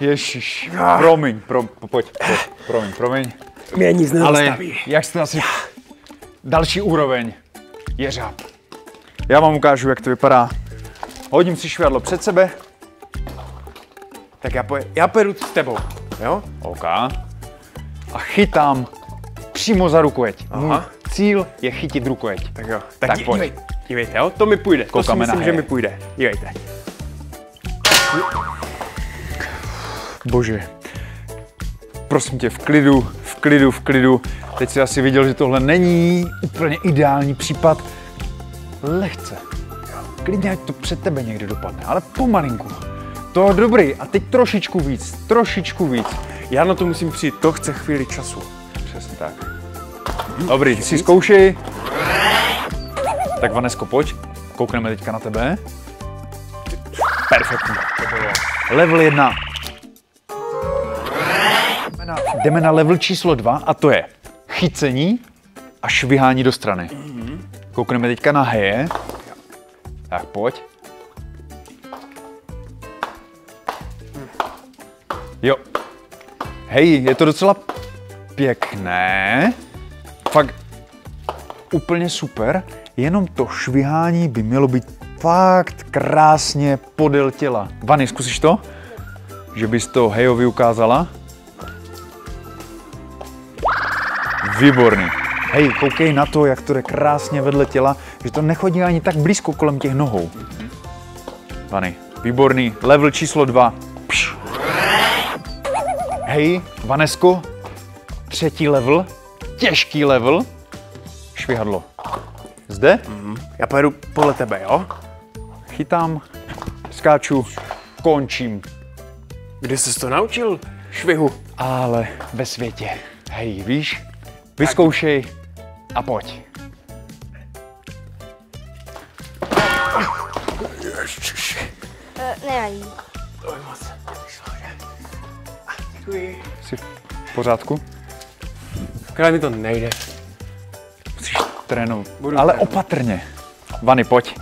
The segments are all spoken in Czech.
Ježiš, promiň, pro, po- pojď, pojď, promiň, promiň. Mě nic Ale nezastaví. jak jste asi... Další úroveň. Jeřáb. Já vám ukážu, jak to vypadá. Hodím si švadlo před sebe. Tak já, poje, já pojedu s tebou, jo? OK. A chytám přímo za rukojeť. Můj cíl je chytit rukojeť. Tak jo. Tak, Tak dí- pojď. dívej, dívejte, jo? To mi půjde. to si Koukáme na myslím, že mi půjde. Dívejte. Bože. Prosím tě, v klidu, v klidu, v klidu. Teď si asi viděl, že tohle není úplně ideální případ. Lehce. Klidně, ať to před tebe někdy dopadne, ale pomalinku. To je dobrý. A teď trošičku víc, trošičku víc. Já na to musím přijít, to chce chvíli času. Přesně tak. Dobrý, si zkoušej. Tak Vanesko, pojď. Koukneme teďka na tebe. Perfektní. Level 1. Na, jdeme na level číslo 2 a to je chycení a švihání do strany. Koukneme teďka na heje. Tak pojď. Jo. Hej, je to docela pěkné. Fakt úplně super. Jenom to švihání by mělo být fakt krásně podél těla. Vany, zkusíš to? Že bys to Hejovi ukázala? Výborný. Hej, koukej na to, jak to jde krásně vedle těla, že to nechodí ani tak blízko kolem těch nohou. Vany, výborný. Level číslo 2. Pš. Hej, Vanesko, třetí level, těžký level, švihadlo. Zde Já pojedu podle tebe, jo? chytám, skáču, končím. Kdy jsi to naučil? Švihu. Ale ve světě. Hej, víš, vyzkoušej a pojď. Eh, nevadí. Jsi v pořádku? Krát mi to nejde. Musíš trénovat. Budu Ale trénovat. opatrně. Vany, pojď.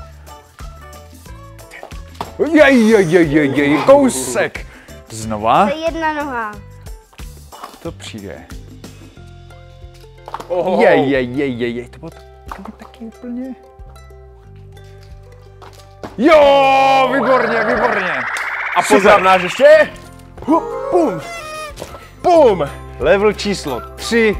Jej, jej, jej, jej, jej, kousek. Znova. To je jedna noha. To přijde. Oh. Jej, jej, jej, jej, jej, to bylo, taky úplně... Jo, výborně, výborně. A poznáš ještě? Hu, Pum. Pum. Level číslo 3